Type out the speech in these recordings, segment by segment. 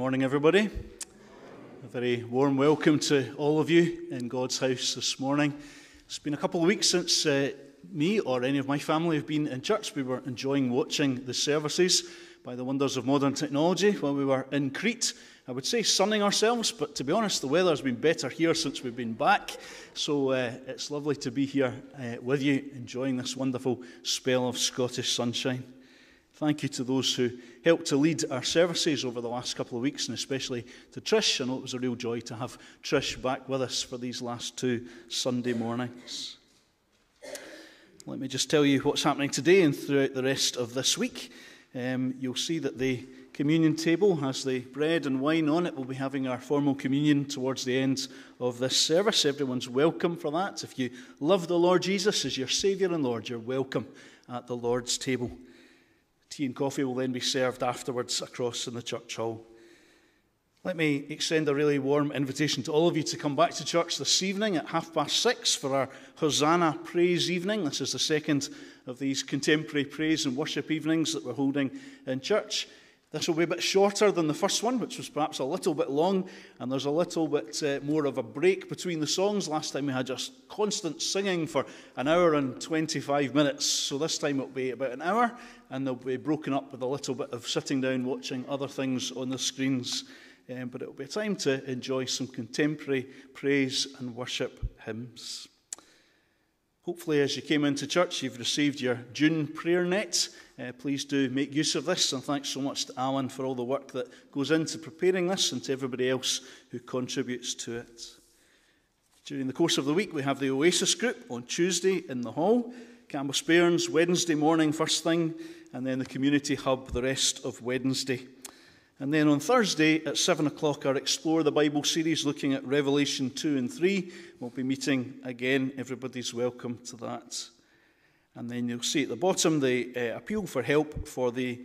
good morning, everybody. A very warm welcome to all of you in God's house this morning. It's been a couple of weeks since uh, me or any of my family have been in church. We were enjoying watching the services by the wonders of modern technology while we were in Crete. I would say sunning ourselves, but to be honest, the weather's been better here since we've been back. So uh, it's lovely to be here uh, with you, enjoying this wonderful spell of Scottish sunshine. Thank you to those who helped to lead our services over the last couple of weeks, and especially to Trish. I know it was a real joy to have Trish back with us for these last two Sunday mornings. Let me just tell you what's happening today and throughout the rest of this week. Um, you'll see that the communion table has the bread and wine on it. We'll be having our formal communion towards the end of this service. Everyone's welcome for that. If you love the Lord Jesus as your Saviour and Lord, you're welcome at the Lord's table. Tea and coffee will then be served afterwards across in the church hall. Let me extend a really warm invitation to all of you to come back to church this evening at half past six for our Hosanna praise evening. This is the second of these contemporary praise and worship evenings that we're holding in church. This will be a bit shorter than the first one, which was perhaps a little bit long, and there's a little bit uh, more of a break between the songs. Last time we had just constant singing for an hour and 25 minutes, so this time it'll be about an hour, and they'll be broken up with a little bit of sitting down watching other things on the screens. Um, but it'll be a time to enjoy some contemporary praise and worship hymns. Hopefully, as you came into church, you've received your June prayer net. Uh, please do make use of this, and thanks so much to Alan for all the work that goes into preparing this and to everybody else who contributes to it. During the course of the week, we have the Oasis group on Tuesday in the hall, Campbell Wednesday morning, first thing, and then the community hub the rest of Wednesday. And then on Thursday at 7 o'clock, our Explore the Bible series looking at Revelation 2 and 3. We'll be meeting again. Everybody's welcome to that. And then you'll see at the bottom the uh, appeal for help for the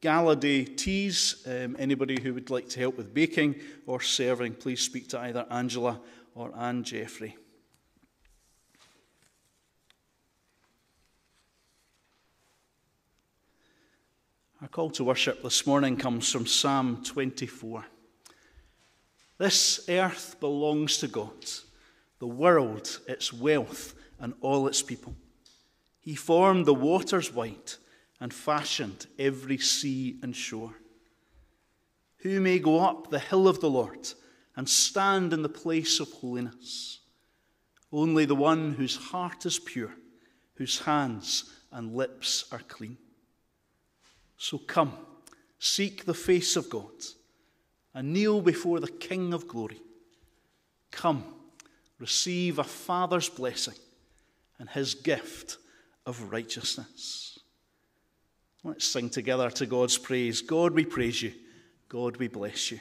Gala Day teas. Um, anybody who would like to help with baking or serving, please speak to either Angela or Anne Jeffrey. Our call to worship this morning comes from Psalm 24. This earth belongs to God, the world, its wealth, and all its people. He formed the waters white and fashioned every sea and shore. Who may go up the hill of the Lord and stand in the place of holiness? Only the one whose heart is pure, whose hands and lips are clean. So come, seek the face of God, and kneel before the King of glory. Come, receive a Father's blessing and his gift of righteousness. Let's sing together to God's praise. God, we praise you. God, we bless you.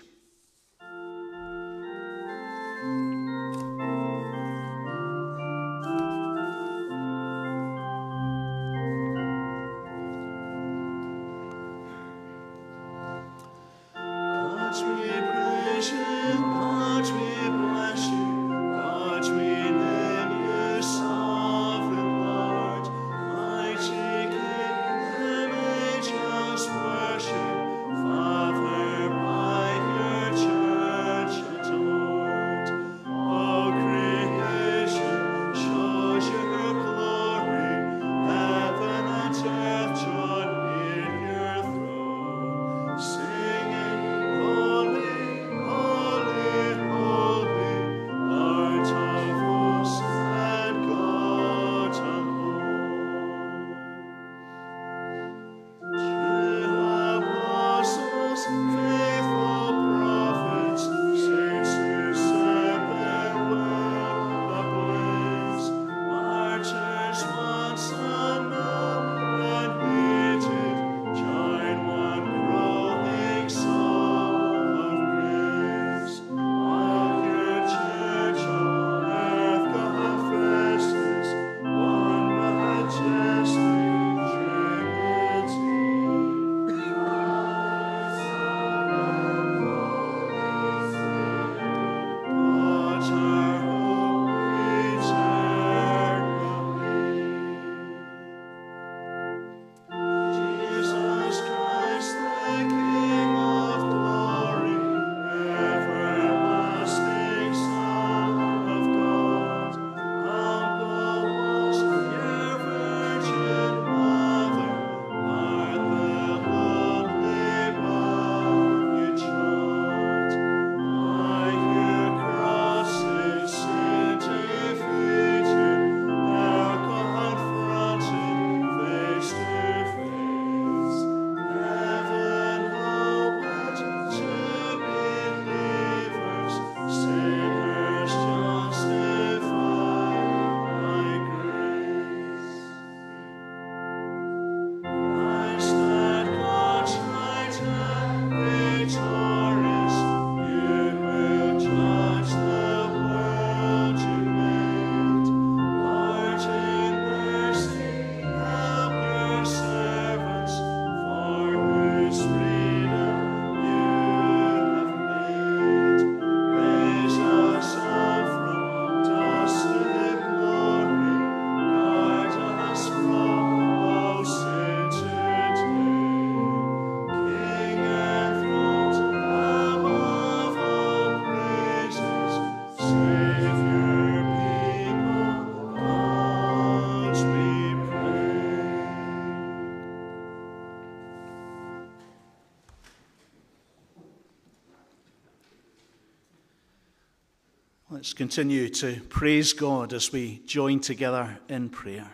Continue to praise God as we join together in prayer.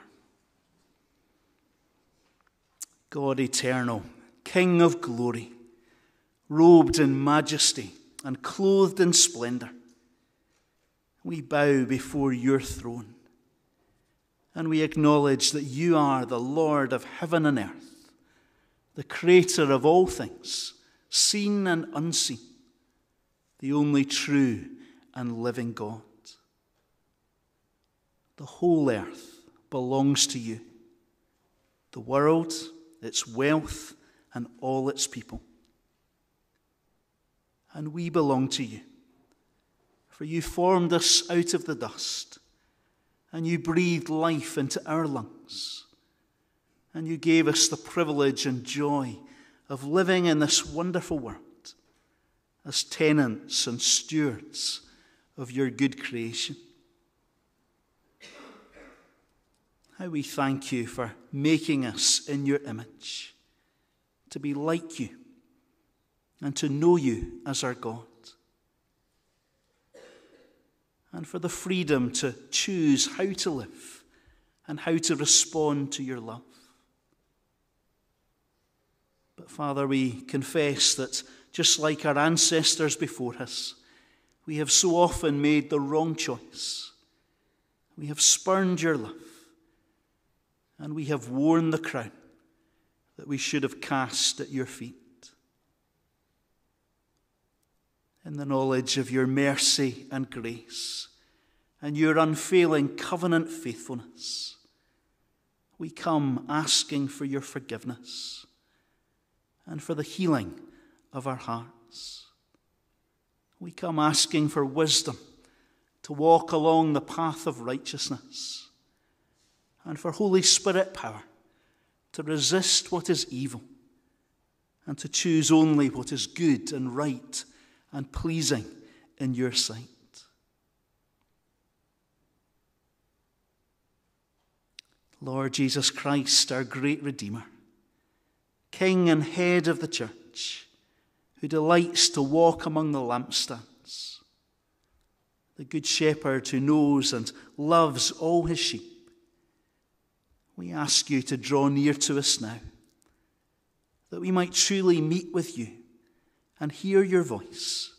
God eternal, King of glory, robed in majesty and clothed in splendor, we bow before your throne and we acknowledge that you are the Lord of heaven and earth, the creator of all things, seen and unseen, the only true and living God. The whole earth belongs to you, the world, its wealth, and all its people. And we belong to you, for you formed us out of the dust, and you breathed life into our lungs, and you gave us the privilege and joy of living in this wonderful world as tenants and stewards of your good creation. How we thank you for making us in your image, to be like you, and to know you as our God. And for the freedom to choose how to live and how to respond to your love. But Father, we confess that just like our ancestors before us, we have so often made the wrong choice. We have spurned your love, and we have worn the crown that we should have cast at your feet. In the knowledge of your mercy and grace and your unfailing covenant faithfulness, we come asking for your forgiveness and for the healing of our hearts. We come asking for wisdom to walk along the path of righteousness and for Holy Spirit power to resist what is evil and to choose only what is good and right and pleasing in your sight. Lord Jesus Christ, our great Redeemer, King and head of the church, who delights to walk among the lampstands, the Good Shepherd who knows and loves all his sheep. We ask you to draw near to us now, that we might truly meet with you and hear your voice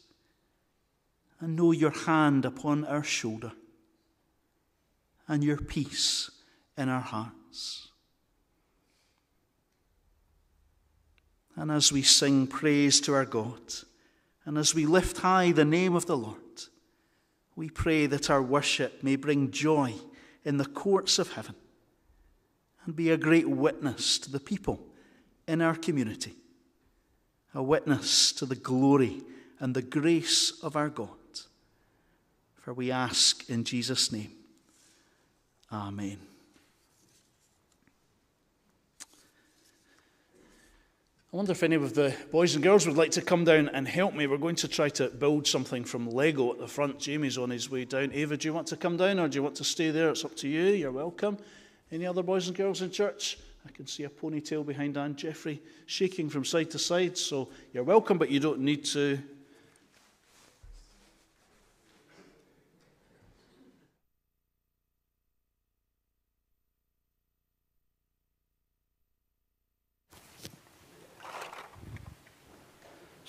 and know your hand upon our shoulder and your peace in our hearts. And as we sing praise to our God, and as we lift high the name of the Lord, we pray that our worship may bring joy in the courts of heaven and be a great witness to the people in our community, a witness to the glory and the grace of our God. For we ask in Jesus' name. Amen. I wonder if any of the boys and girls would like to come down and help me. We're going to try to build something from Lego at the front. Jamie's on his way down. Ava, do you want to come down or do you want to stay there? It's up to you. You're welcome. Any other boys and girls in church? I can see a ponytail behind Anne Jeffrey shaking from side to side. So you're welcome, but you don't need to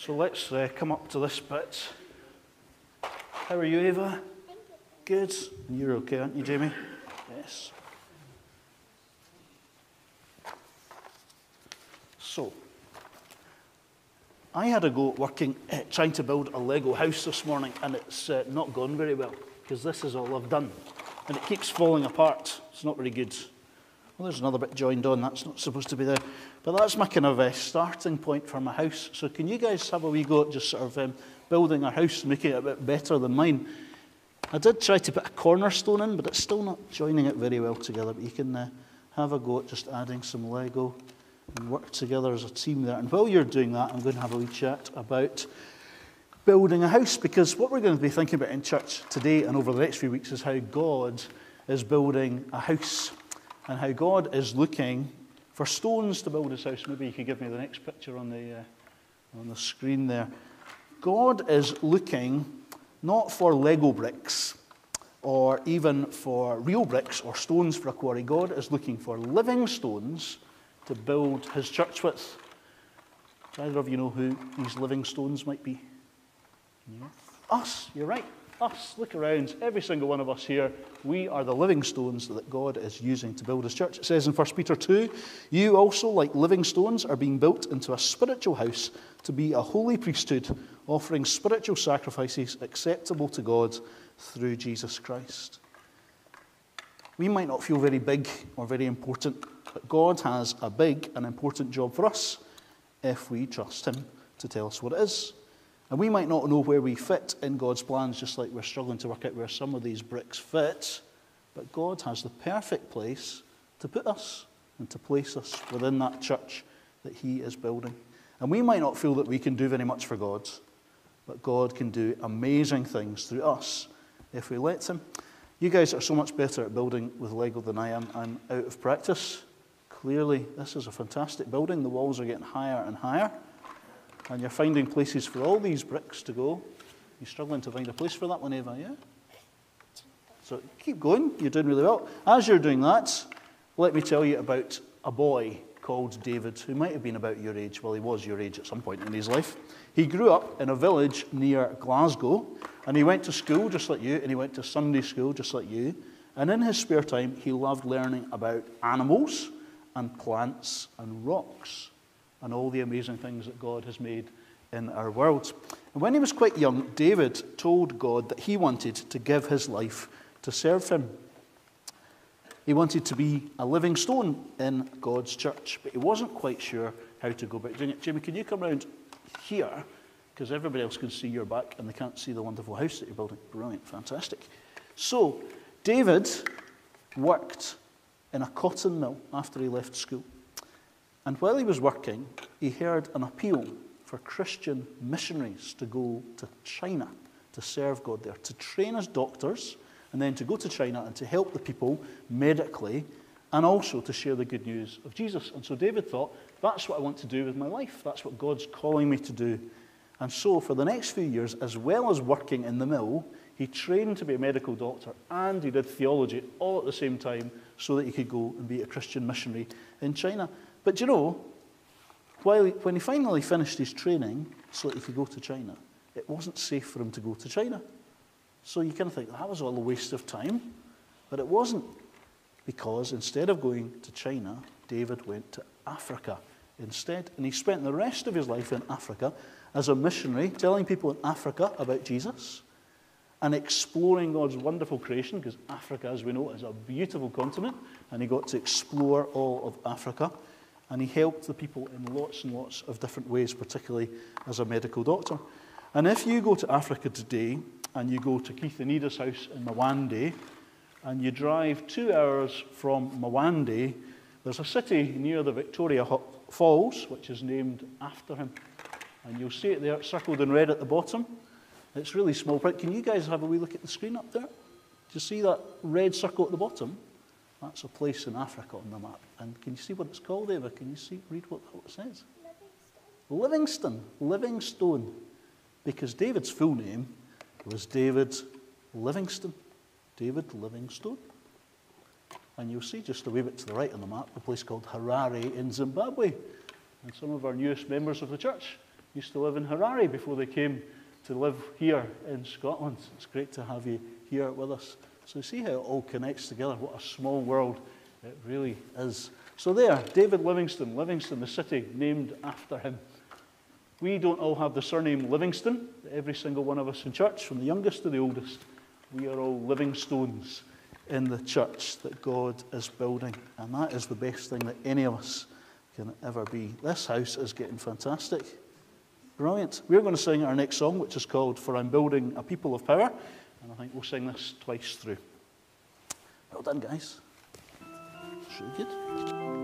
So let's uh, come up to this bit. How are you, Eva? Good. You're okay, aren't you, Jamie? Yes. So, I had a go at working, uh, trying to build a Lego house this morning, and it's uh, not gone very well because this is all I've done. And it keeps falling apart. It's not very good. Well, there's another bit joined on. That's not supposed to be there. But that's my kind of uh, starting point for my house. So can you guys have a wee go at just sort of um, building a house and making it a bit better than mine? I did try to put a cornerstone in, but it's still not joining it very well together. But you can uh, have a go at just adding some Lego and work together as a team there. And while you're doing that, I'm going to have a wee chat about building a house because what we're going to be thinking about in church today and over the next few weeks is how God is building a house and how God is looking for stones to build his house. Maybe you could give me the next picture on the, uh, on the screen there. God is looking not for Lego bricks or even for real bricks or stones for a quarry. God is looking for living stones to build his church with. Do either of you know who these living stones might be? Us, you're right. Ah, us. Look around. Every single one of us here, we are the living stones that God is using to build his church. It says in 1 Peter 2 You also, like living stones, are being built into a spiritual house to be a holy priesthood, offering spiritual sacrifices acceptable to God through Jesus Christ. We might not feel very big or very important, but God has a big and important job for us if we trust Him to tell us what it is. And we might not know where we fit in God's plans, just like we're struggling to work out where some of these bricks fit. But God has the perfect place to put us and to place us within that church that He is building. And we might not feel that we can do very much for God, but God can do amazing things through us if we let Him. You guys are so much better at building with Lego than I am. I'm out of practice. Clearly, this is a fantastic building. The walls are getting higher and higher. And you're finding places for all these bricks to go. You're struggling to find a place for that one, Eva, yeah? So keep going. You're doing really well. As you're doing that, let me tell you about a boy called David, who might have been about your age. Well, he was your age at some point in his life. He grew up in a village near Glasgow, and he went to school just like you, and he went to Sunday school just like you. And in his spare time, he loved learning about animals and plants and rocks and all the amazing things that God has made in our world. And when he was quite young, David told God that he wanted to give his life to serve him. He wanted to be a living stone in God's church, but he wasn't quite sure how to go about doing it. Jamie, can you come around here? because everybody else can see your back and they can't see the wonderful house that you're building. Brilliant, fantastic. So, David worked in a cotton mill after he left school. And while he was working, he heard an appeal for Christian missionaries to go to China to serve God there, to train as doctors, and then to go to China and to help the people medically, and also to share the good news of Jesus. And so David thought, that's what I want to do with my life. That's what God's calling me to do and so, for the next few years, as well as working in the mill, he trained to be a medical doctor and he did theology all at the same time so that he could go and be a Christian missionary in China. But you know, while he, when he finally finished his training so that he could go to China, it wasn't safe for him to go to China. So you kind of think that was all a waste of time. But it wasn't, because instead of going to China, David went to Africa instead. And he spent the rest of his life in Africa as a missionary, telling people in Africa about Jesus and exploring God's wonderful creation, because Africa, as we know, is a beautiful continent, and he got to explore all of Africa. And he helped the people in lots and lots of different ways, particularly as a medical doctor. And if you go to Africa today and you go to Keith Anida's house in Mwande, and you drive two hours from Mwande, there's a city near the Victoria Falls, which is named after him. And you'll see it there circled in red at the bottom. It's really small print. Can you guys have a wee look at the screen up there? Do you see that red circle at the bottom? That's a place in Africa on the map. And can you see what it's called, Eva? Can you see, read what, what it says? Livingstone. Livingstone. Because David's full name was David Livingstone. David Livingstone. And you'll see just a wee bit to the right on the map a place called Harare in Zimbabwe. And some of our newest members of the church used to live in Harare before they came to live here in Scotland. It's great to have you here with us. So see how it all connects together. What a small world it really is. So there, David Livingstone, Livingstone, the city named after him. We don't all have the surname Livingstone, every single one of us in church, from the youngest to the oldest. We are all living stones in the church that God is building. And that is the best thing that any of us can ever be. This house is getting fantastic. Brilliant. We're going to sing our next song, which is called For I'm Building a People of Power. And I think we'll sing this twice through. Well done, guys. It's really good.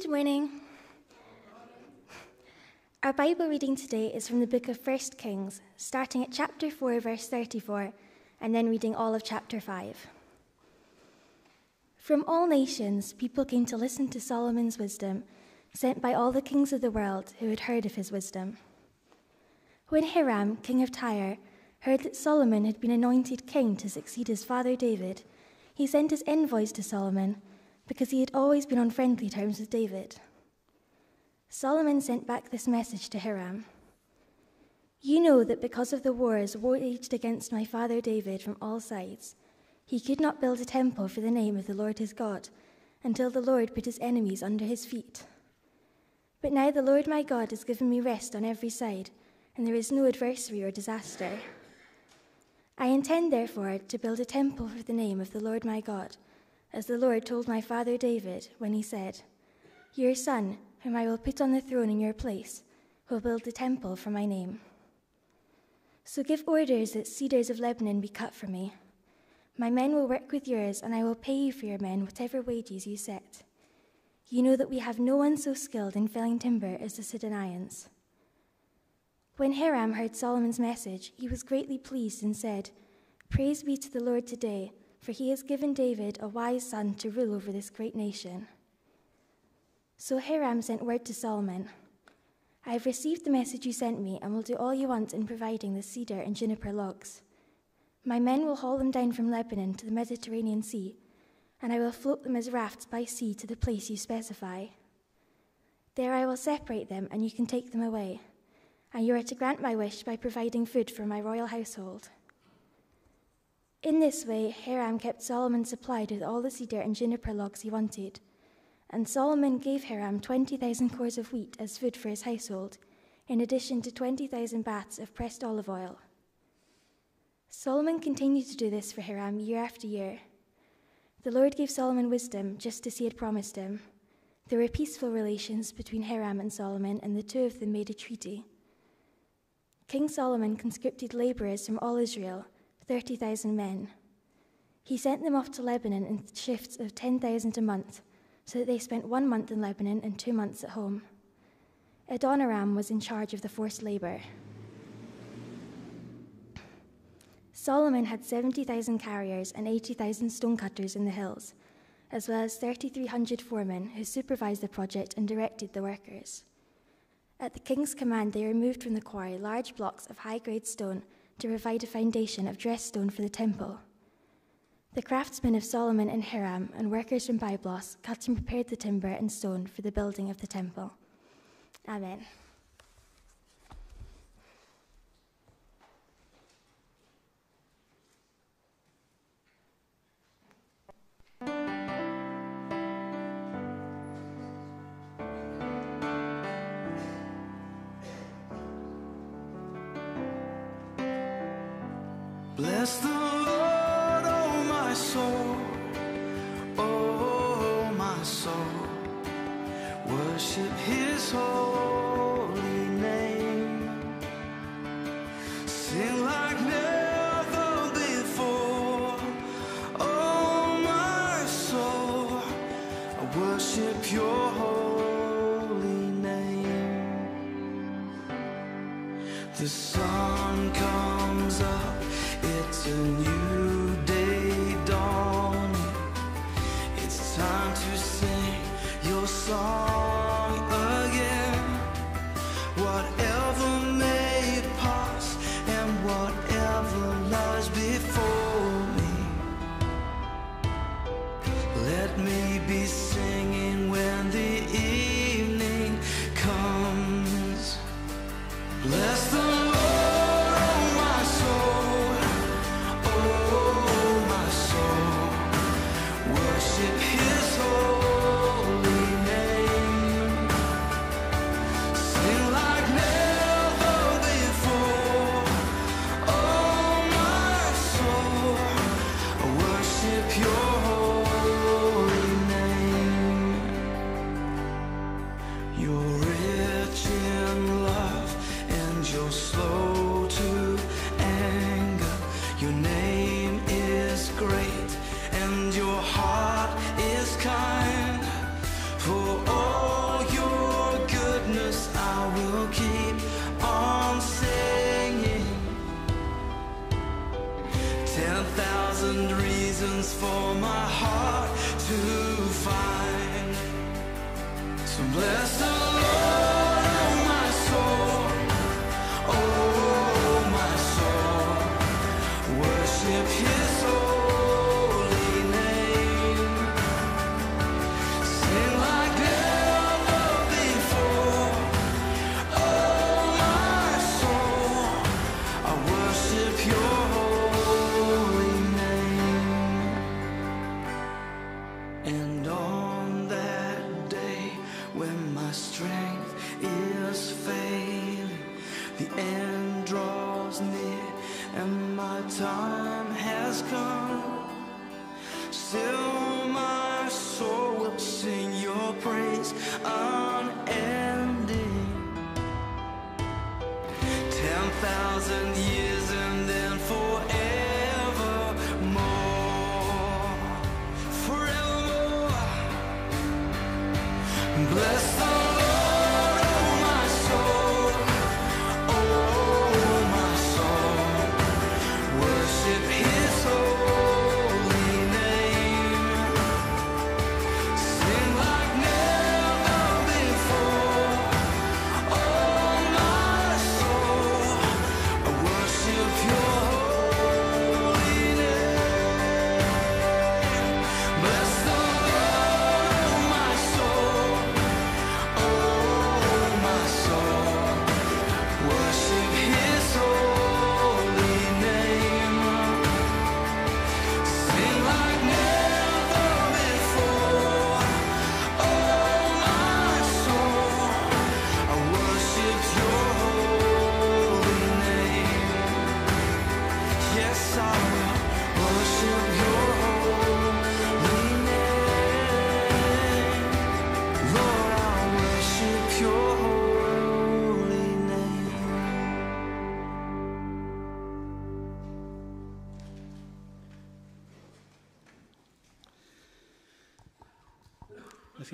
Good morning. Our Bible reading today is from the book of 1 Kings, starting at chapter 4, verse 34, and then reading all of chapter 5. From all nations, people came to listen to Solomon's wisdom, sent by all the kings of the world who had heard of his wisdom. When Hiram, king of Tyre, heard that Solomon had been anointed king to succeed his father David, he sent his envoys to Solomon because he had always been on friendly terms with David. Solomon sent back this message to Hiram You know that because of the wars waged against my father David from all sides, he could not build a temple for the name of the Lord his God until the Lord put his enemies under his feet. But now the Lord my God has given me rest on every side, and there is no adversary or disaster. I intend, therefore, to build a temple for the name of the Lord my God, as the Lord told my father David when he said, Your son, whom I will put on the throne in your place, will build a temple for my name. So give orders that cedars of Lebanon be cut for me. My men will work with yours, and I will pay you for your men whatever wages you set. You know that we have no one so skilled in felling timber as the Sidonians. When Hiram heard Solomon's message, he was greatly pleased and said, Praise be to the Lord today, for he has given David a wise son to rule over this great nation. So Hiram sent word to Solomon I have received the message you sent me and will do all you want in providing the cedar and juniper logs. My men will haul them down from Lebanon to the Mediterranean Sea, and I will float them as rafts by sea to the place you specify. There I will separate them, and you can take them away. And you are to grant my wish by providing food for my royal household. In this way, Hiram kept Solomon supplied with all the cedar and juniper logs he wanted and Solomon gave Hiram 20,000 cors of wheat as food for his household, in addition to 20,000 baths of pressed olive oil. Solomon continued to do this for Hiram year after year. The Lord gave Solomon wisdom just as he had promised him. There were peaceful relations between Hiram and Solomon, and the two of them made a treaty. King Solomon conscripted laborers from all Israel, 30,000 men. He sent them off to Lebanon in shifts of 10,000 a month so that they spent one month in Lebanon and two months at home. Adoniram was in charge of the forced labor. Solomon had 70,000 carriers and 80,000 stonecutters in the hills, as well as 3,300 foremen who supervised the project and directed the workers. At the king's command, they removed from the quarry large blocks of high grade stone to provide a foundation of dressed stone for the temple. The craftsmen of Solomon and Hiram and workers from Byblos cut and prepared the timber and stone for the building of the temple. Amen. Bless the Lord, oh my soul, oh, oh, oh my soul, worship His holy time has come. Still, my soul will sing your praise unending. Ten thousand years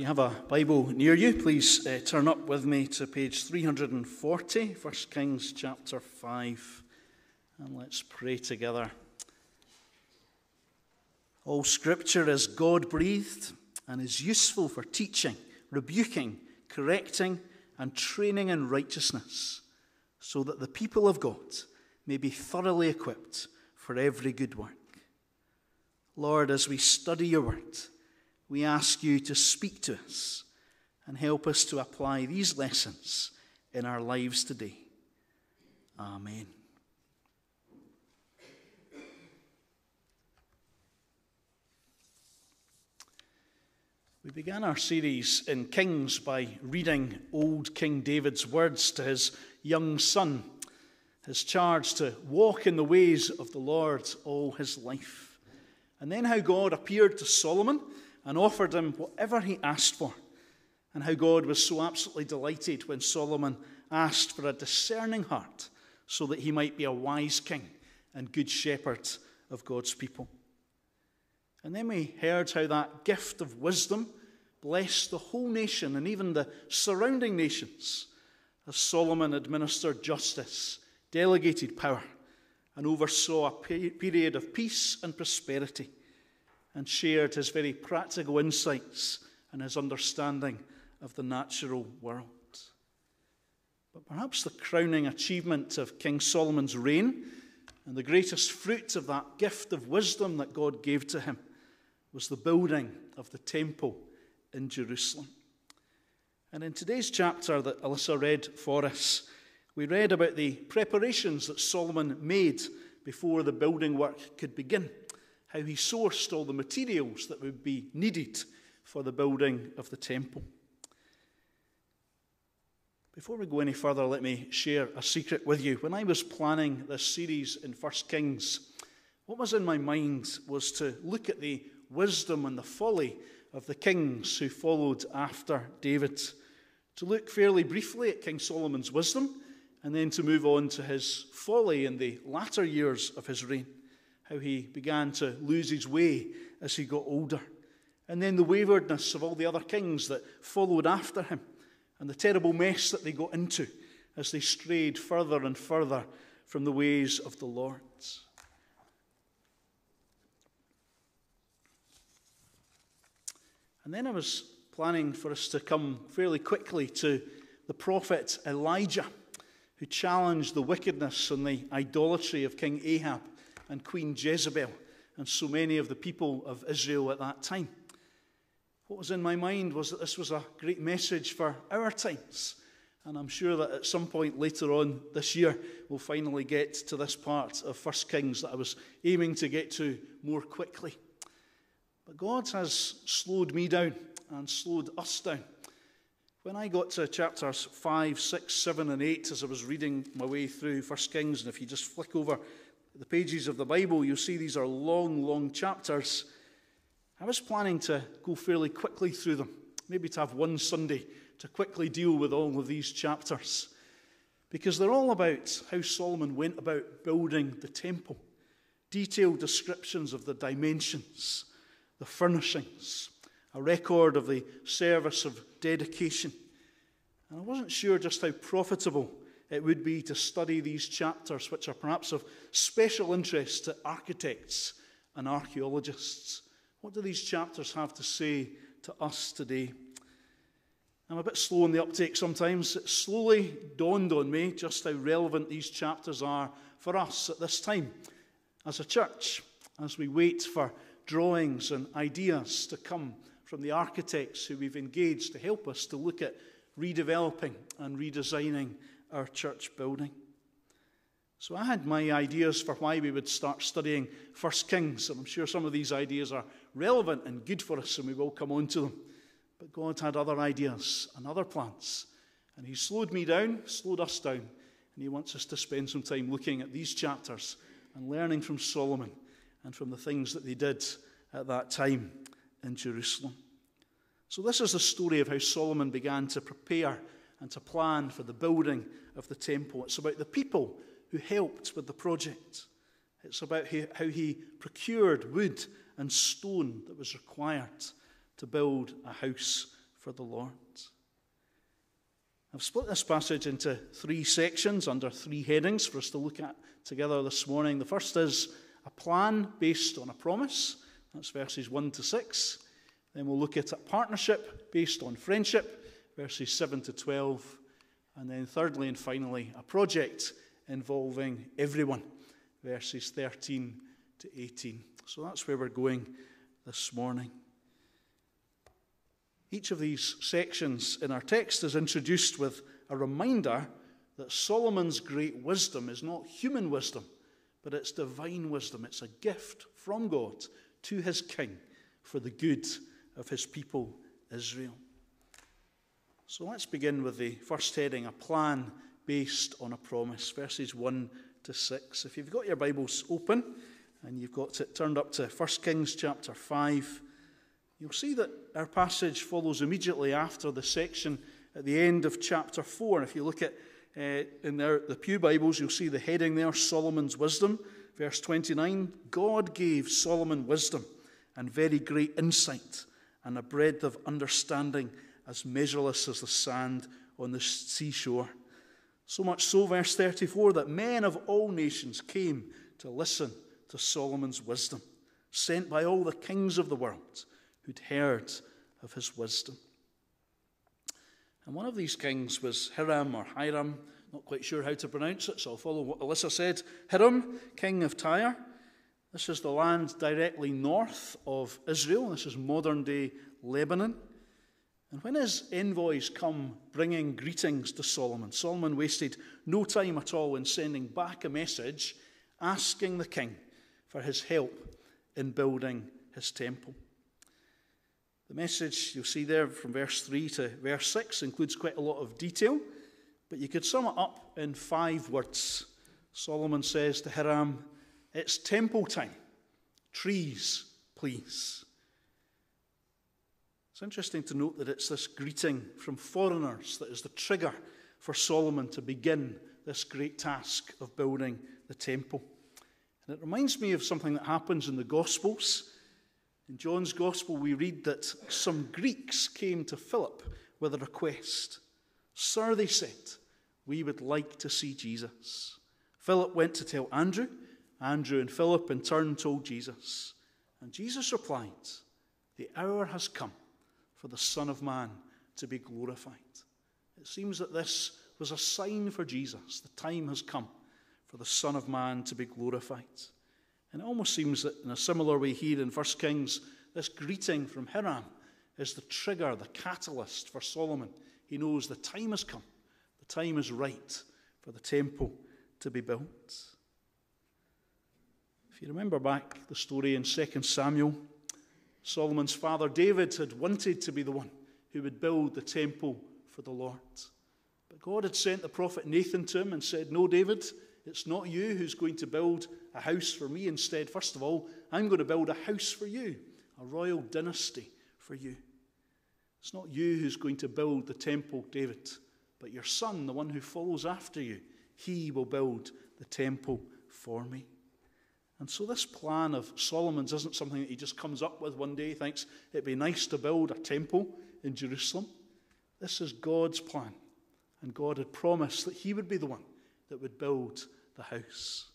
you have a Bible near you, please uh, turn up with me to page 340, 1 Kings chapter 5, and let's pray together. All scripture is God breathed and is useful for teaching, rebuking, correcting, and training in righteousness, so that the people of God may be thoroughly equipped for every good work. Lord, as we study your word, we ask you to speak to us and help us to apply these lessons in our lives today. Amen. We began our series in Kings by reading old King David's words to his young son, his charge to walk in the ways of the Lord all his life. And then how God appeared to Solomon and offered him whatever he asked for, and how God was so absolutely delighted when Solomon asked for a discerning heart so that he might be a wise king and good shepherd of God's people. And then we heard how that gift of wisdom blessed the whole nation and even the surrounding nations as Solomon administered justice, delegated power, and oversaw a period of peace and prosperity, and shared his very practical insights and his understanding of the natural world. But perhaps the crowning achievement of King Solomon's reign and the greatest fruit of that gift of wisdom that God gave to him was the building of the temple in Jerusalem. And in today's chapter that Alyssa read for us, we read about the preparations that Solomon made before the building work could begin, how he sourced all the materials that would be needed for the building of the temple. Before we go any further, let me share a secret with you. When I was planning this series in First Kings, what was in my mind was to look at the wisdom and the folly of the kings who followed after David, to look fairly briefly at King Solomon's wisdom, and then to move on to his folly in the latter years of his reign, how he began to lose his way as he got older, and then the waywardness of all the other kings that followed after him, and the terrible mess that they got into as they strayed further and further from the ways of the Lord. And then I was planning for us to come fairly quickly to the prophet Elijah, who challenged the wickedness and the idolatry of King Ahab and Queen Jezebel and so many of the people of Israel at that time. What was in my mind was that this was a great message for our times. And I'm sure that at some point later on this year, we'll finally get to this part of 1 Kings that I was aiming to get to more quickly. But God has slowed me down and slowed us down. When I got to chapters 5, 6, 7, and 8, as I was reading my way through 1 Kings, and if you just flick over the pages of the Bible, you'll see these are long, long chapters. I was planning to go fairly quickly through them, maybe to have one Sunday to quickly deal with all of these chapters, because they're all about how Solomon went about building the temple, detailed descriptions of the dimensions, the furnishings, a record of the service of dedication. And I wasn't sure just how profitable it would be to study these chapters, which are perhaps of special interest to architects and archaeologists. What do these chapters have to say to us today? I'm a bit slow in the uptake sometimes. It slowly dawned on me just how relevant these chapters are for us at this time as a church, as we wait for drawings and ideas to come from the architects who we've engaged to help us to look at redeveloping and redesigning our church building. So I had my ideas for why we would start studying First Kings, and I'm sure some of these ideas are relevant and good for us, and we will come on to them. But God had other ideas and other plans, and He slowed me down, slowed us down, and He wants us to spend some time looking at these chapters and learning from Solomon and from the things that they did at that time in Jerusalem. So, this is the story of how Solomon began to prepare and to plan for the building of the temple. It's about the people who helped with the project. It's about how he procured wood and stone that was required to build a house for the Lord. I've split this passage into three sections under three headings for us to look at together this morning. The first is a plan based on a promise. That's verses 1 to 6. Then we'll look at a partnership based on friendship verses 7 to 12. And then, thirdly and finally, a project involving everyone, verses 13 to 18. So that's where we're going this morning. Each of these sections in our text is introduced with a reminder that Solomon's great wisdom is not human wisdom, but it's divine wisdom. It's a gift from God to his king for the good of his people, Israel. So let's begin with the first heading a plan based on a promise, verses 1 to 6. If you've got your Bibles open and you've got it turned up to 1 Kings chapter 5, you'll see that our passage follows immediately after the section at the end of chapter 4. And if you look at uh, in their, the Pew Bibles, you'll see the heading there Solomon's wisdom. Verse 29 God gave Solomon wisdom and very great insight and a breadth of understanding as measureless as the sand on the seashore. So much so, verse 34, that men of all nations came to listen to Solomon's wisdom, sent by all the kings of the world who'd heard of his wisdom. And one of these kings was Hiram or Hiram, not quite sure how to pronounce it, so I'll follow what Alyssa said. Hiram, king of Tyre. This is the land directly north of Israel. This is modern day Lebanon. And when his envoys come bringing greetings to Solomon, Solomon wasted no time at all in sending back a message asking the king for his help in building his temple. The message you'll see there from verse 3 to verse 6 includes quite a lot of detail, but you could sum it up in five words. Solomon says to Hiram, It's temple time. Trees, please. It's interesting to note that it's this greeting from foreigners that is the trigger for Solomon to begin this great task of building the temple. And it reminds me of something that happens in the Gospels. In John's Gospel, we read that some Greeks came to Philip with a request. Sir, they said, we would like to see Jesus. Philip went to tell Andrew. Andrew and Philip in turn told Jesus. And Jesus replied, The hour has come for the Son of Man to be glorified. It seems that this was a sign for Jesus. The time has come for the Son of Man to be glorified. And it almost seems that in a similar way here in 1 Kings, this greeting from Hiram is the trigger, the catalyst for Solomon. He knows the time has come, the time is right for the temple to be built. If you remember back the story in 2 Samuel, Solomon's father David had wanted to be the one who would build the temple for the Lord. But God had sent the prophet Nathan to him and said, No, David, it's not you who's going to build a house for me. Instead, first of all, I'm going to build a house for you, a royal dynasty for you. It's not you who's going to build the temple, David, but your son, the one who follows after you. He will build the temple for me. And so, this plan of Solomon's isn't something that he just comes up with one day. He thinks it'd be nice to build a temple in Jerusalem. This is God's plan. And God had promised that he would be the one that would build the house.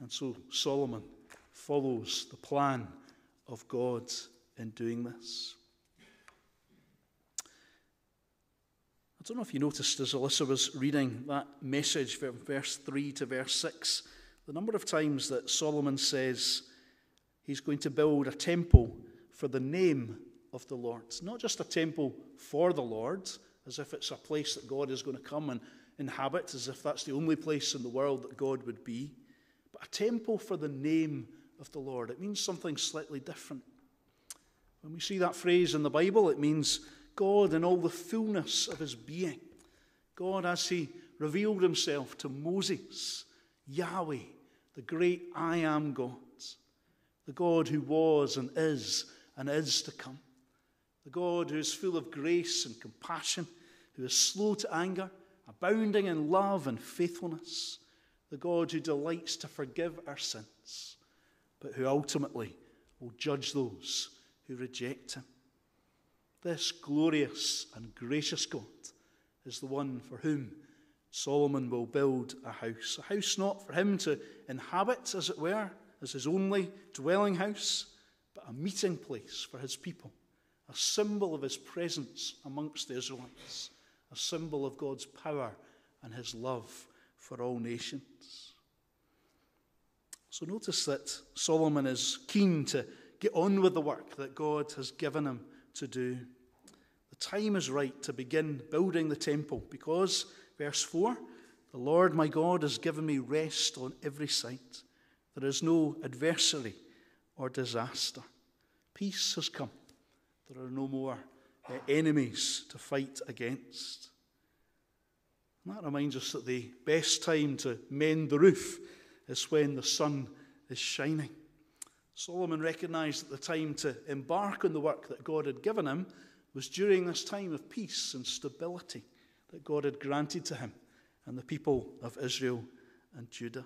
And so, Solomon follows the plan of God in doing this. I don't know if you noticed as Alyssa was reading that message from verse 3 to verse 6 the number of times that Solomon says he's going to build a temple for the name of the Lord. Not just a temple for the Lord, as if it's a place that God is going to come and inhabit, as if that's the only place in the world that God would be, but a temple for the name of the Lord. It means something slightly different. When we see that phrase in the Bible, it means God in all the fullness of his being. God as he revealed himself to Moses, Yahweh, the great I am God, the God who was and is and is to come, the God who is full of grace and compassion, who is slow to anger, abounding in love and faithfulness, the God who delights to forgive our sins, but who ultimately will judge those who reject him. This glorious and gracious God is the one for whom Solomon will build a house. A house not for him to inhabit, as it were, as his only dwelling house, but a meeting place for his people, a symbol of his presence amongst the Israelites, a symbol of God's power and his love for all nations. So notice that Solomon is keen to get on with the work that God has given him to do. The time is right to begin building the temple because Verse 4 The Lord my God has given me rest on every side. There is no adversary or disaster. Peace has come. There are no more uh, enemies to fight against. And that reminds us that the best time to mend the roof is when the sun is shining. Solomon recognized that the time to embark on the work that God had given him was during this time of peace and stability that God had granted to him and the people of Israel and Judah.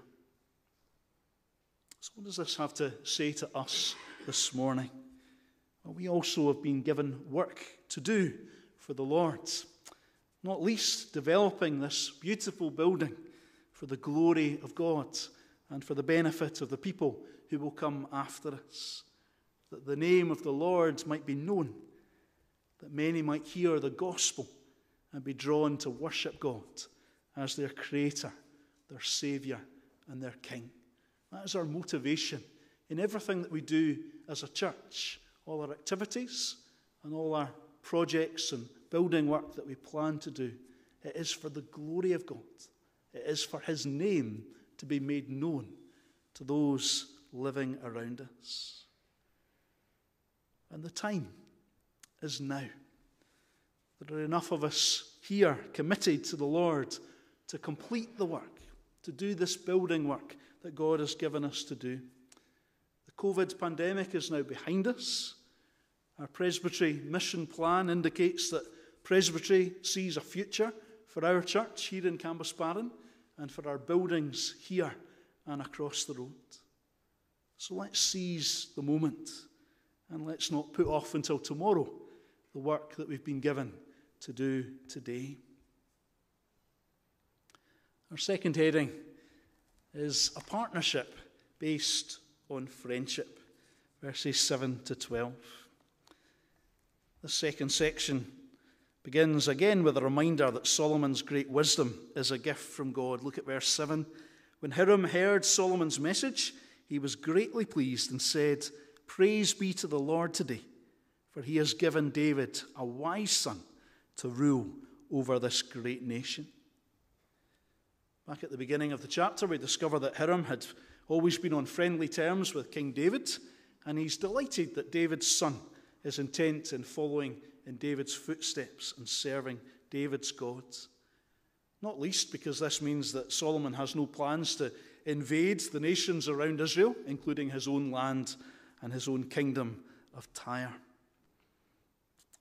So, what does this have to say to us this morning? Well, we also have been given work to do for the Lord, not least developing this beautiful building for the glory of God and for the benefit of the people who will come after us, that the name of the Lord might be known, that many might hear the gospel and be drawn to worship God as their Creator, their Saviour, and their King. That is our motivation in everything that we do as a church, all our activities and all our projects and building work that we plan to do. It is for the glory of God, it is for His name to be made known to those living around us. And the time is now. There are enough of us here committed to the Lord to complete the work, to do this building work that God has given us to do. The COVID pandemic is now behind us. Our presbytery mission plan indicates that presbytery sees a future for our church here in Cambusbarron and for our buildings here and across the road. So let's seize the moment and let's not put off until tomorrow the work that we've been given to do today. Our second heading is a partnership based on friendship, verses 7 to 12. The second section begins again with a reminder that Solomon's great wisdom is a gift from God. Look at verse 7. When Hiram heard Solomon's message, he was greatly pleased and said, Praise be to the Lord today, for he has given David a wise son to rule over this great nation. Back at the beginning of the chapter, we discover that Hiram had always been on friendly terms with King David, and he's delighted that David's son is intent in following in David's footsteps and serving David's God. Not least because this means that Solomon has no plans to invade the nations around Israel, including his own land and his own kingdom of Tyre.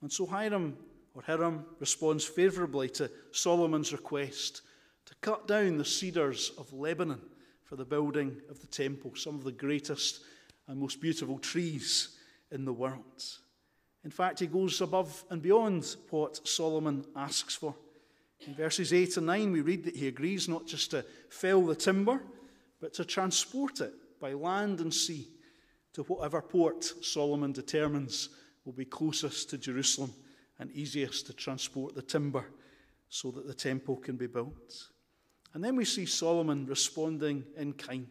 And so Hiram, or Hiram, responds favourably to Solomon's request to cut down the cedars of Lebanon for the building of the temple, some of the greatest and most beautiful trees in the world. In fact, he goes above and beyond what Solomon asks for. In verses 8 and 9, we read that he agrees not just to fell the timber, but to transport it by land and sea to whatever port Solomon determines will be closest to Jerusalem and easiest to transport the timber so that the temple can be built. And then we see Solomon responding in kind.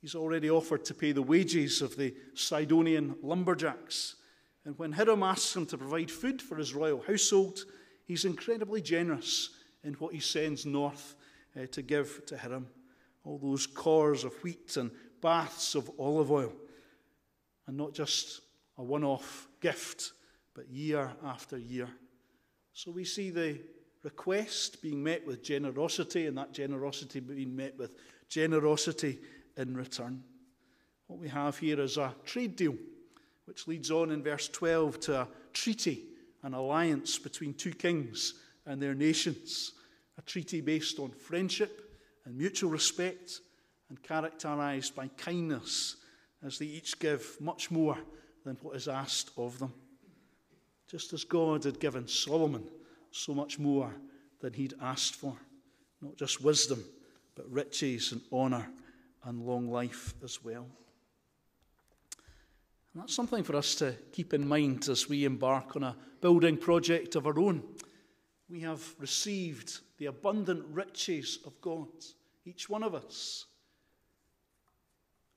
He's already offered to pay the wages of the Sidonian lumberjacks. And when Hiram asks him to provide food for his royal household, he's incredibly generous in what he sends north uh, to give to Hiram. All those cors of wheat and baths of olive oil. And not just a one off gift, but year after year. So we see the request being met with generosity, and that generosity being met with generosity in return. What we have here is a trade deal, which leads on in verse 12 to a treaty, an alliance between two kings and their nations, a treaty based on friendship and mutual respect and characterized by kindness as they each give much more than what is asked of them. Just as God had given Solomon so much more than he'd asked for. Not just wisdom, but riches and honour and long life as well. And that's something for us to keep in mind as we embark on a building project of our own. We have received the abundant riches of God, each one of us.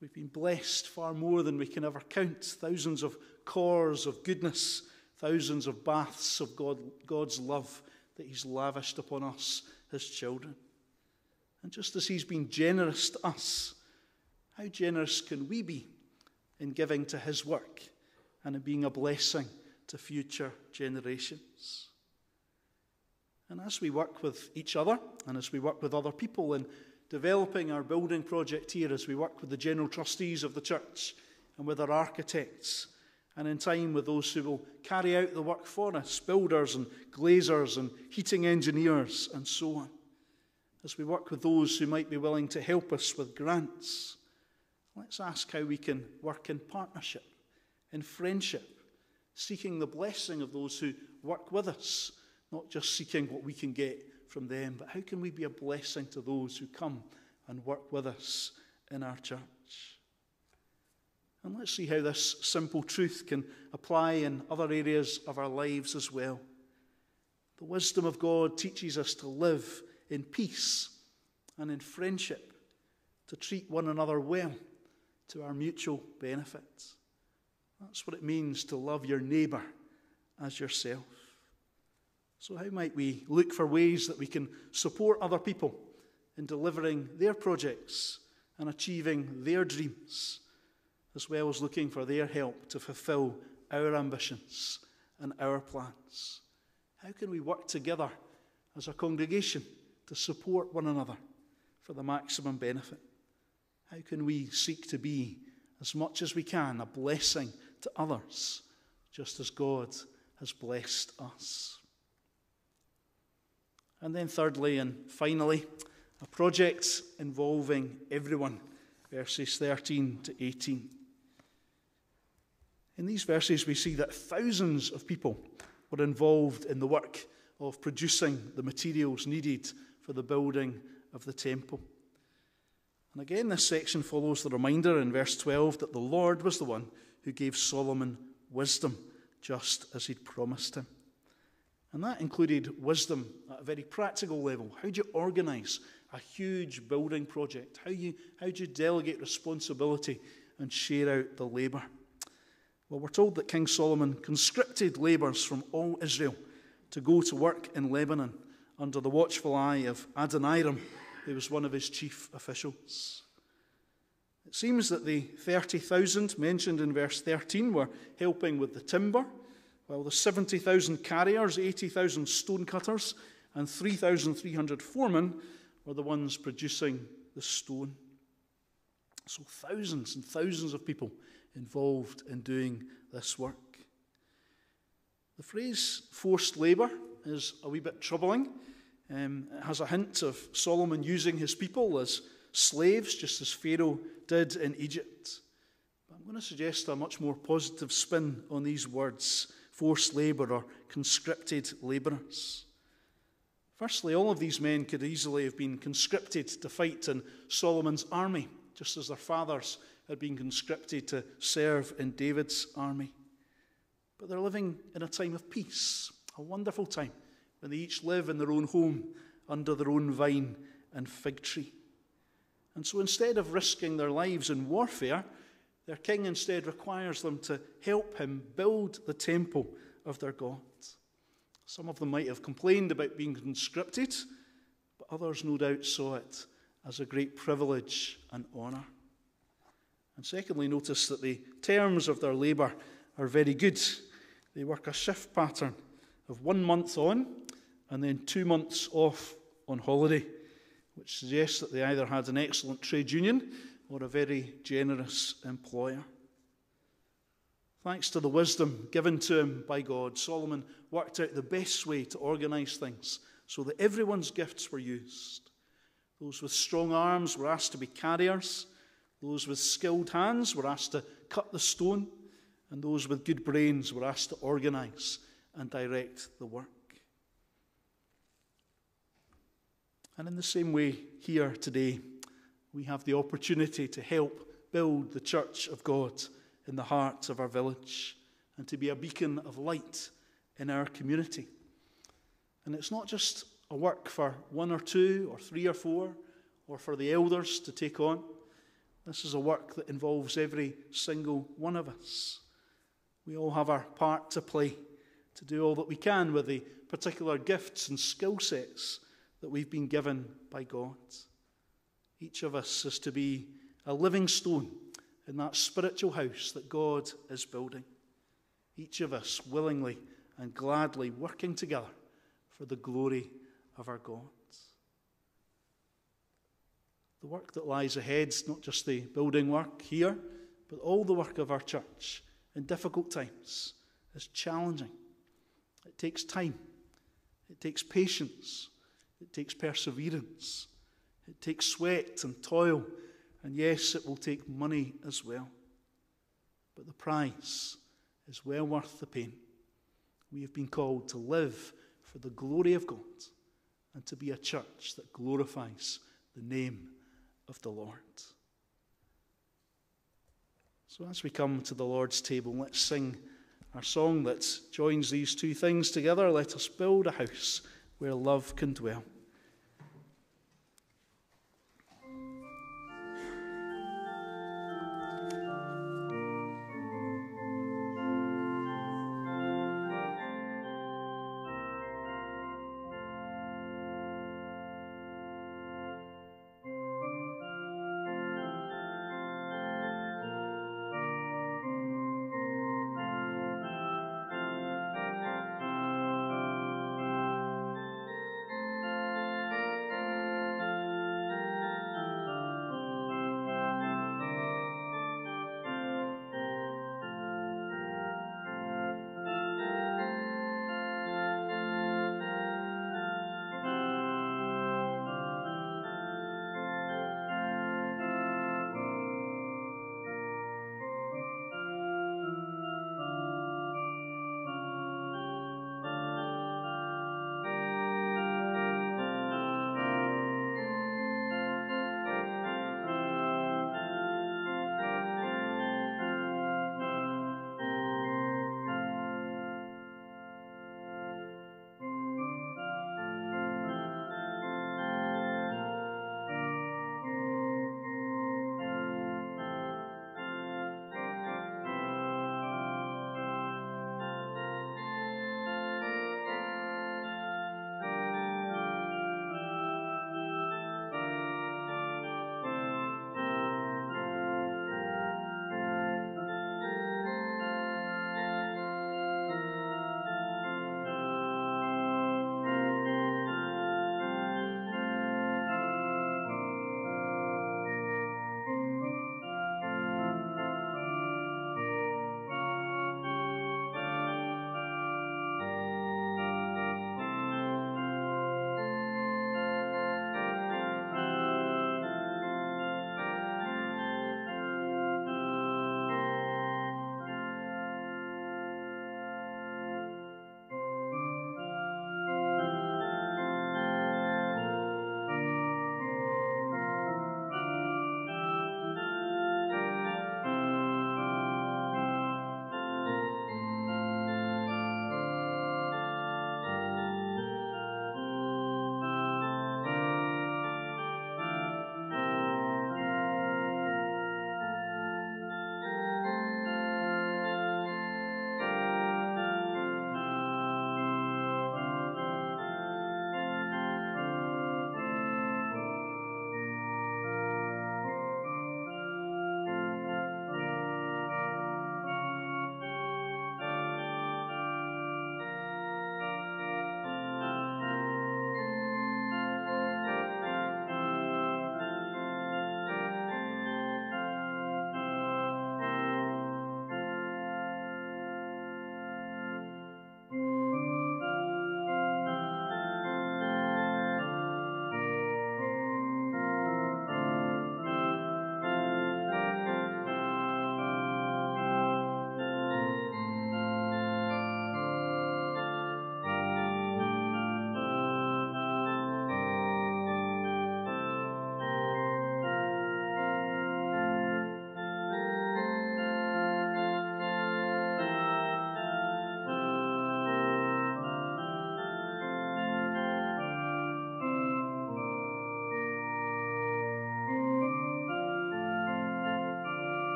We've been blessed far more than we can ever count. Thousands of cors of goodness, thousands of baths of God, God's love that He's lavished upon us, His children. And just as He's been generous to us, how generous can we be in giving to His work and in being a blessing to future generations? And as we work with each other and as we work with other people in developing our building project here, as we work with the general trustees of the church and with our architects, and in time with those who will carry out the work for us builders and glazers and heating engineers and so on. As we work with those who might be willing to help us with grants, let's ask how we can work in partnership, in friendship, seeking the blessing of those who work with us, not just seeking what we can get from them, but how can we be a blessing to those who come and work with us in our church? And let's see how this simple truth can apply in other areas of our lives as well. The wisdom of God teaches us to live in peace and in friendship, to treat one another well to our mutual benefit. That's what it means to love your neighbour as yourself. So, how might we look for ways that we can support other people in delivering their projects and achieving their dreams? As well as looking for their help to fulfill our ambitions and our plans. How can we work together as a congregation to support one another for the maximum benefit? How can we seek to be, as much as we can, a blessing to others, just as God has blessed us? And then, thirdly and finally, a project involving everyone, verses 13 to 18. In these verses, we see that thousands of people were involved in the work of producing the materials needed for the building of the temple. And again, this section follows the reminder in verse 12 that the Lord was the one who gave Solomon wisdom just as he'd promised him. And that included wisdom at a very practical level. How do you organise a huge building project? How, you, how do you delegate responsibility and share out the labour? Well, we're told that King Solomon conscripted labourers from all Israel to go to work in Lebanon under the watchful eye of Adoniram, who was one of his chief officials. It seems that the 30,000 mentioned in verse 13 were helping with the timber while the 70,000 carriers, 80,000 stonecutters, and 3,300 foremen were the ones producing the stone. So, thousands and thousands of people involved in doing this work. The phrase forced labour is a wee bit troubling. Um, it has a hint of Solomon using his people as slaves, just as Pharaoh did in Egypt. But I'm going to suggest a much more positive spin on these words forced labour or conscripted labourers. Firstly, all of these men could easily have been conscripted to fight in Solomon's army, just as their fathers had been conscripted to serve in David's army. But they're living in a time of peace, a wonderful time, when they each live in their own home under their own vine and fig tree. And so instead of risking their lives in warfare, their king instead requires them to help him build the temple of their God. Some of them might have complained about being conscripted, but others no doubt saw it as a great privilege and honour. And secondly, notice that the terms of their labour are very good. They work a shift pattern of one month on and then two months off on holiday, which suggests that they either had an excellent trade union or a very generous employer. Thanks to the wisdom given to him by God, Solomon worked out the best way to organize things so that everyone's gifts were used. Those with strong arms were asked to be carriers, those with skilled hands were asked to cut the stone, and those with good brains were asked to organize and direct the work. And in the same way, here today, we have the opportunity to help build the church of God in the heart of our village and to be a beacon of light in our community. And it's not just a work for one or two or three or four or for the elders to take on. This is a work that involves every single one of us. We all have our part to play to do all that we can with the particular gifts and skill sets that we've been given by God. Each of us is to be a living stone in that spiritual house that God is building. Each of us willingly and gladly working together for the glory of our God. The work that lies ahead, not just the building work here, but all the work of our church in difficult times, is challenging. It takes time, it takes patience, it takes perseverance. It takes sweat and toil, and yes, it will take money as well. But the price is well worth the pain. We have been called to live for the glory of God and to be a church that glorifies the name of the Lord. So, as we come to the Lord's table, let's sing our song that joins these two things together. Let us build a house where love can dwell.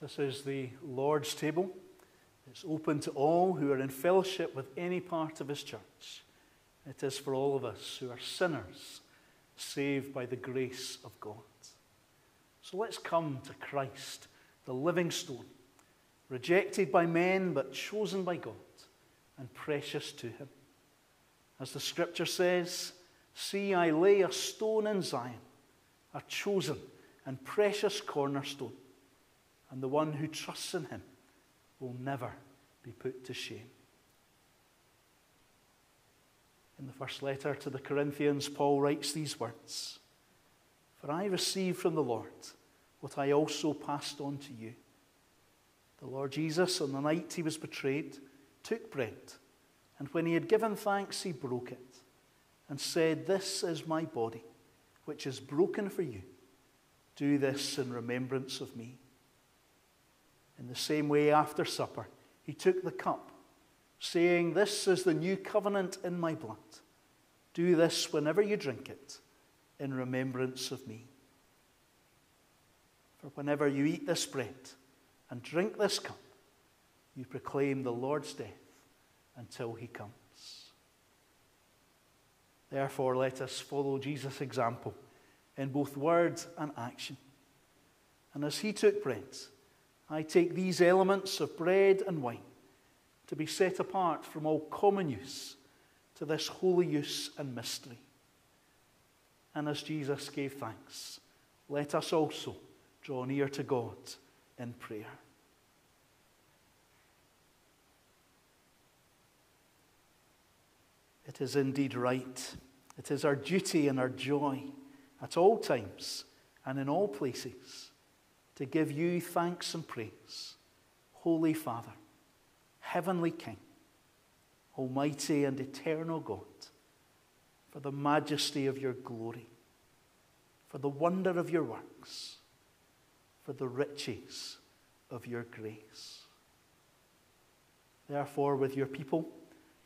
This is the Lord's table. It's open to all who are in fellowship with any part of his church. It is for all of us who are sinners, saved by the grace of God. So let's come to Christ, the living stone, rejected by men but chosen by God and precious to him. As the scripture says, See, I lay a stone in Zion, a chosen and precious cornerstone, and the one who trusts in him will never be put to shame. In the first letter to the Corinthians, Paul writes these words For I received from the Lord what I also passed on to you. The Lord Jesus, on the night he was betrayed, took bread, and when he had given thanks, he broke it and said, This is my body, which is broken for you. Do this in remembrance of me. In the same way, after supper, he took the cup, saying, This is the new covenant in my blood. Do this whenever you drink it in remembrance of me. For whenever you eat this bread and drink this cup, you proclaim the Lord's death until he comes. Therefore, let us follow Jesus' example in both word and action. And as he took bread, I take these elements of bread and wine to be set apart from all common use to this holy use and mystery. And as Jesus gave thanks, let us also draw near to God in prayer. It is indeed right. It is our duty and our joy at all times and in all places to give you thanks and praise, Holy Father, Heavenly King, Almighty and eternal God, for the majesty of your glory, for the wonder of your works, for the riches of your grace. Therefore, with your people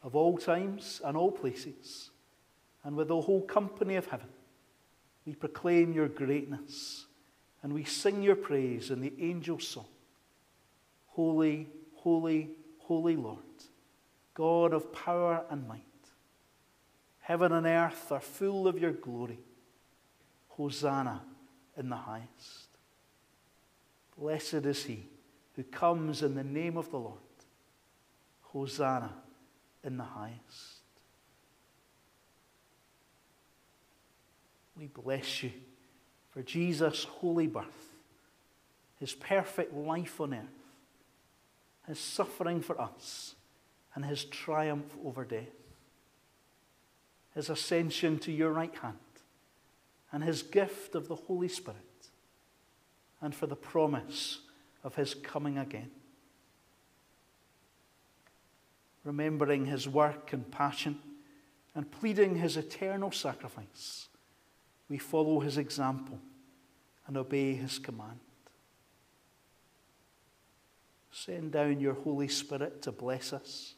of all times and all places, and with the whole company of heaven, we proclaim your greatness and we sing your praise in the angel song. Holy, holy, holy Lord, God of power and might. Heaven and earth are full of your glory. Hosanna in the highest. Blessed is he who comes in the name of the Lord. Hosanna in the highest. We bless you for Jesus' holy birth, his perfect life on earth, his suffering for us, and his triumph over death, his ascension to your right hand, and his gift of the Holy Spirit, and for the promise of his coming again. Remembering his work and passion, and pleading his eternal sacrifice we follow his example and obey his command. Send down your Holy Spirit to bless us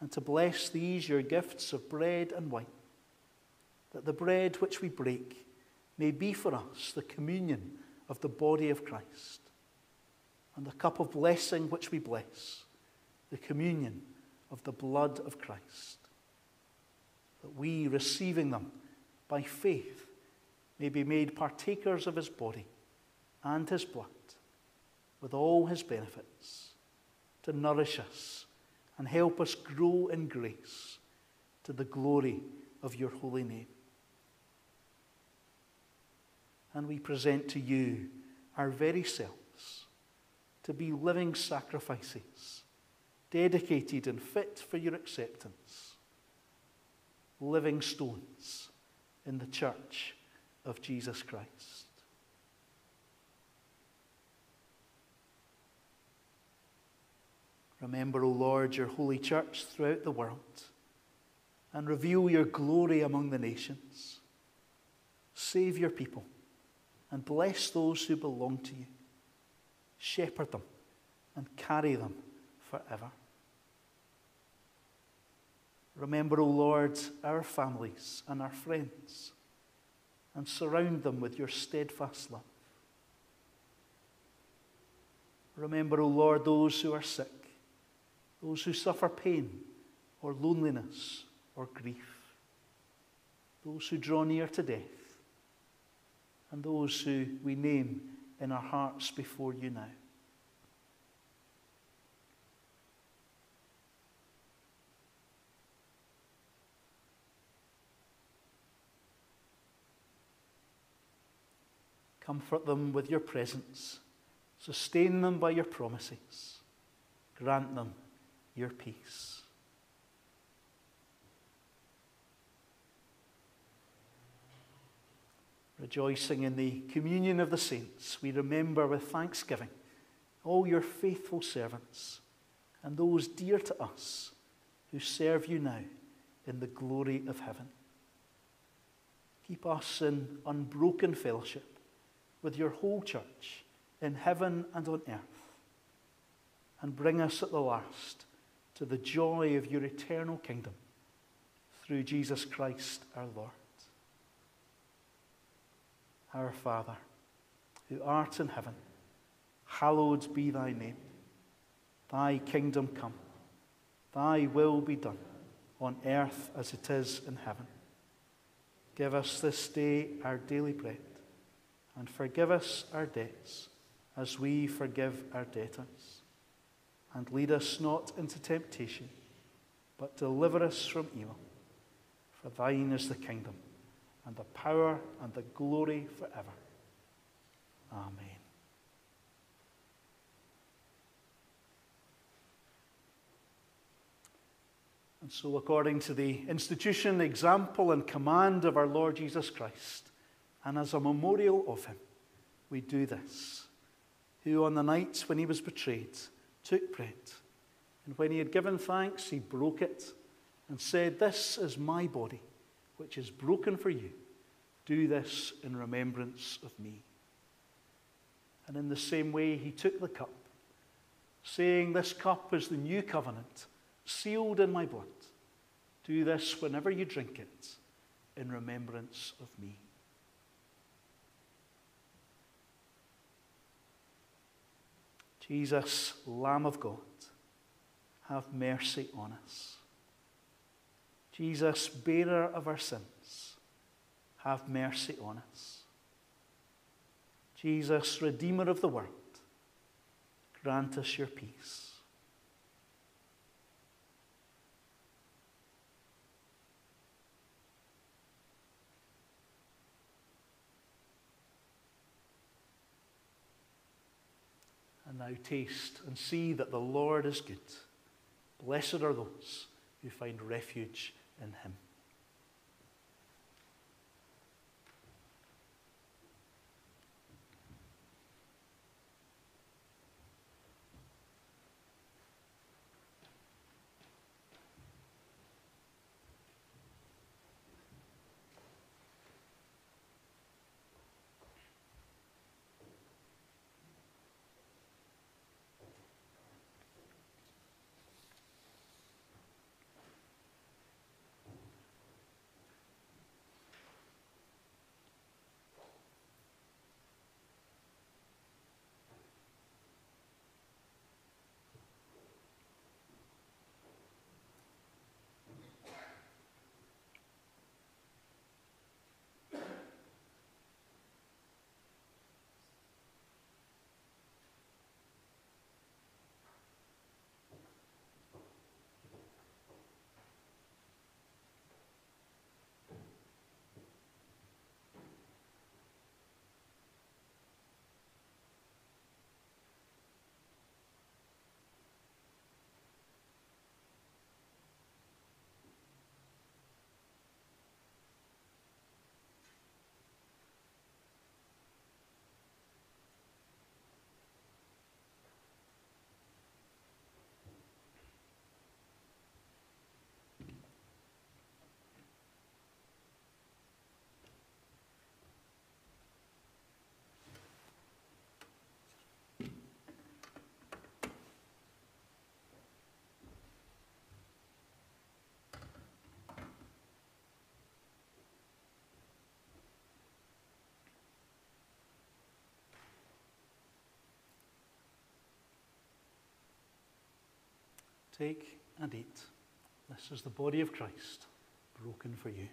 and to bless these your gifts of bread and wine, that the bread which we break may be for us the communion of the body of Christ, and the cup of blessing which we bless, the communion of the blood of Christ, that we, receiving them by faith, may be made partakers of his body and his blood with all his benefits to nourish us and help us grow in grace to the glory of your holy name. And we present to you our very selves to be living sacrifices, dedicated and fit for your acceptance, living stones in the church of Jesus Christ. Remember, O Lord, your holy church throughout the world and reveal your glory among the nations. Save your people and bless those who belong to you. Shepherd them and carry them forever. Remember, O Lord, our families and our friends and surround them with your steadfast love. Remember, O Lord, those who are sick, those who suffer pain or loneliness or grief, those who draw near to death, and those who we name in our hearts before you now. Comfort them with your presence. Sustain them by your promises. Grant them your peace. Rejoicing in the communion of the saints, we remember with thanksgiving all your faithful servants and those dear to us who serve you now in the glory of heaven. Keep us in unbroken fellowship with your whole church in heaven and on earth, and bring us at the last to the joy of your eternal kingdom through Jesus Christ our Lord. Our Father, who art in heaven, hallowed be thy name. Thy kingdom come, thy will be done on earth as it is in heaven. Give us this day our daily bread, and forgive us our debts as we forgive our debtors. And lead us not into temptation, but deliver us from evil. For thine is the kingdom, and the power, and the glory forever. Amen. And so, according to the institution, example, and command of our Lord Jesus Christ, and as a memorial of him, we do this. Who, on the night when he was betrayed, took bread, and when he had given thanks, he broke it and said, This is my body, which is broken for you. Do this in remembrance of me. And in the same way, he took the cup, saying, This cup is the new covenant, sealed in my blood. Do this whenever you drink it in remembrance of me. Jesus, Lamb of God, have mercy on us. Jesus, bearer of our sins, have mercy on us. Jesus, Redeemer of the world, grant us your peace. And now taste and see that the Lord is good. Blessed are those who find refuge in him. Take and eat. This is the body of Christ, broken for you.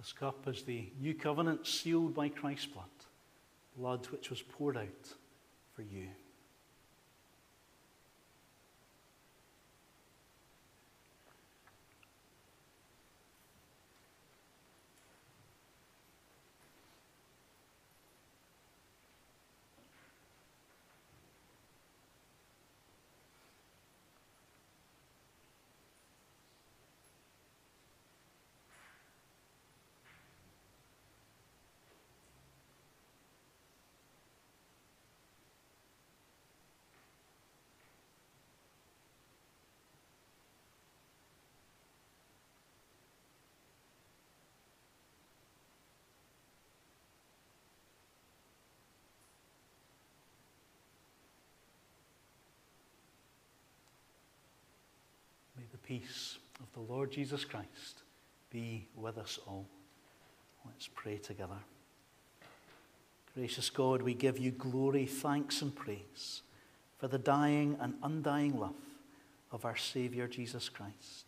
This cup is the new covenant sealed by Christ's blood, blood which was poured out for you. Peace of the Lord Jesus Christ be with us all. Let's pray together. Gracious God, we give you glory, thanks, and praise for the dying and undying love of our Saviour Jesus Christ.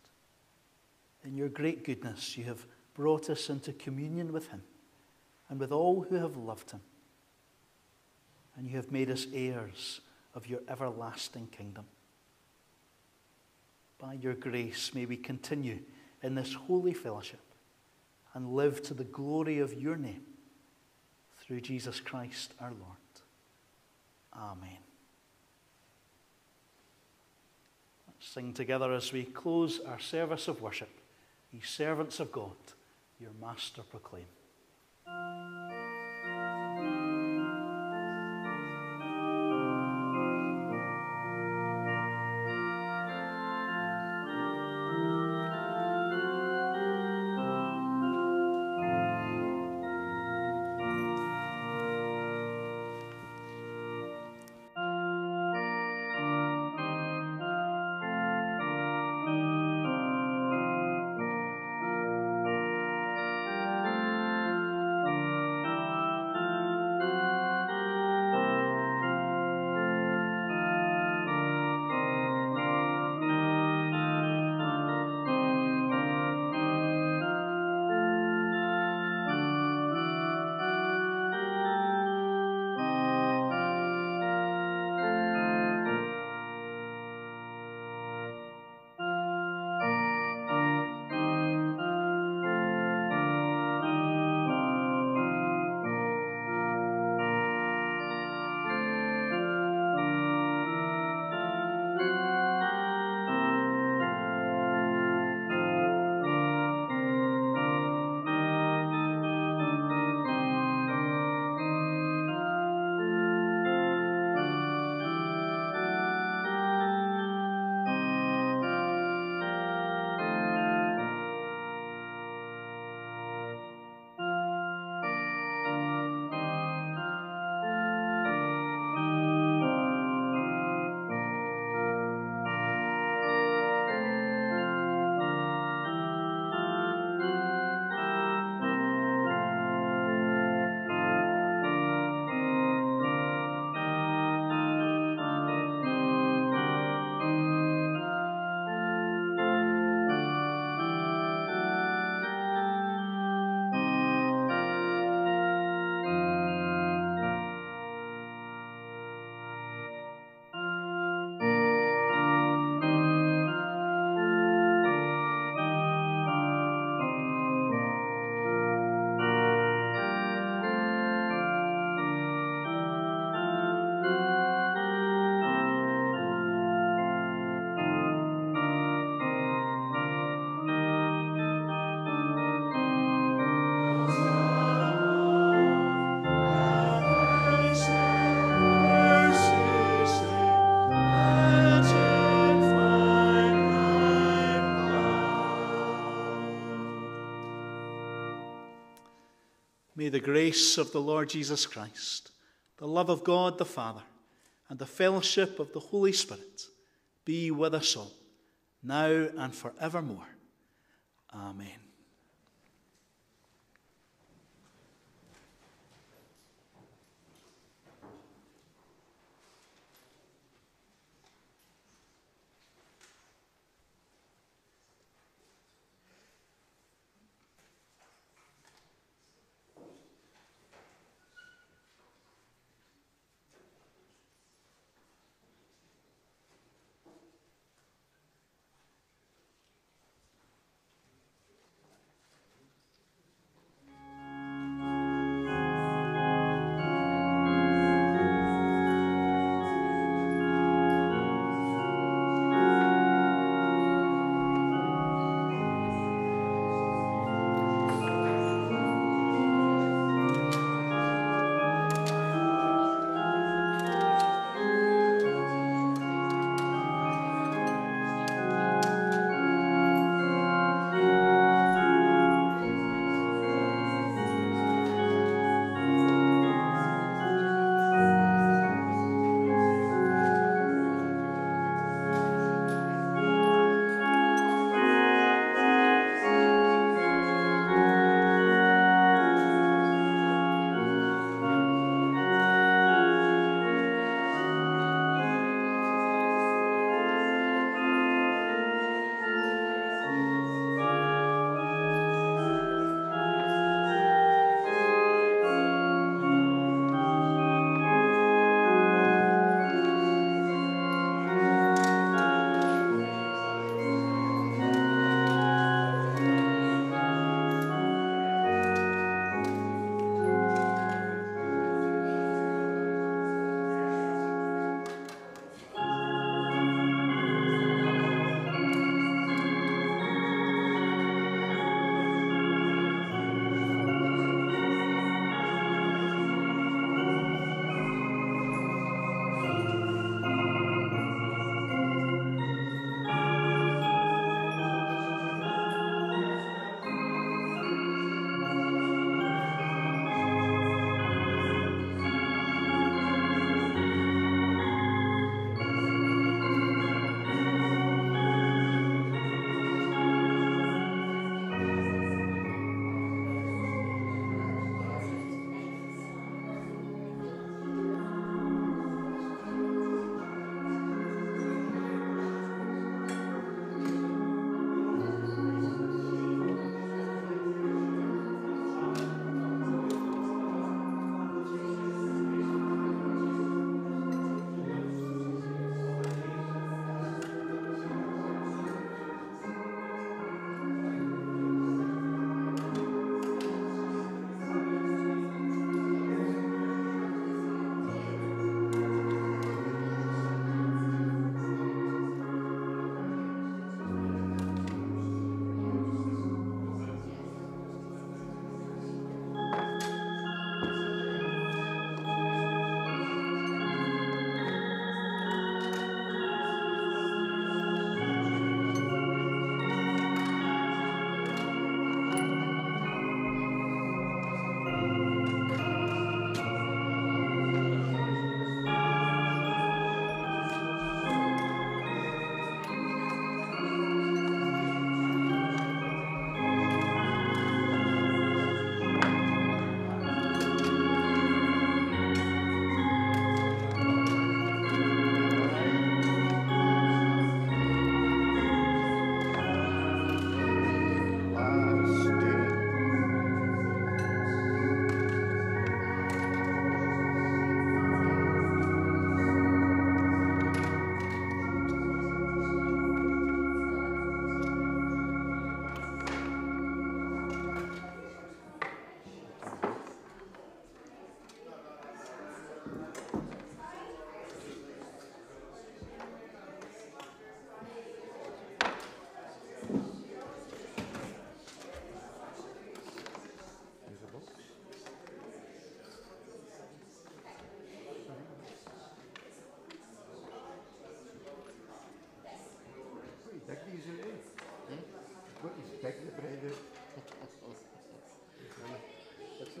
In your great goodness, you have brought us into communion with him and with all who have loved him. And you have made us heirs of your everlasting kingdom. By your grace, may we continue in this holy fellowship and live to the glory of your name through Jesus Christ our Lord. Amen. Let's sing together as we close our service of worship. Ye servants of God, your master proclaim. May the grace of the Lord Jesus Christ, the love of God the Father, and the fellowship of the Holy Spirit be with us all, now and forevermore.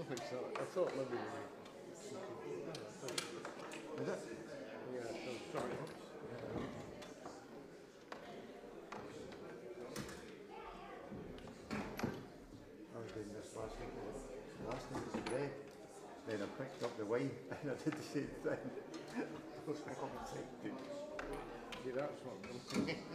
Fix that. I thought maybe we. Is it? Yeah, so sorry. I was doing this last night was bread. Then I picked up the wine and I did the same thing. I was like, oh, thank you. See, that's what.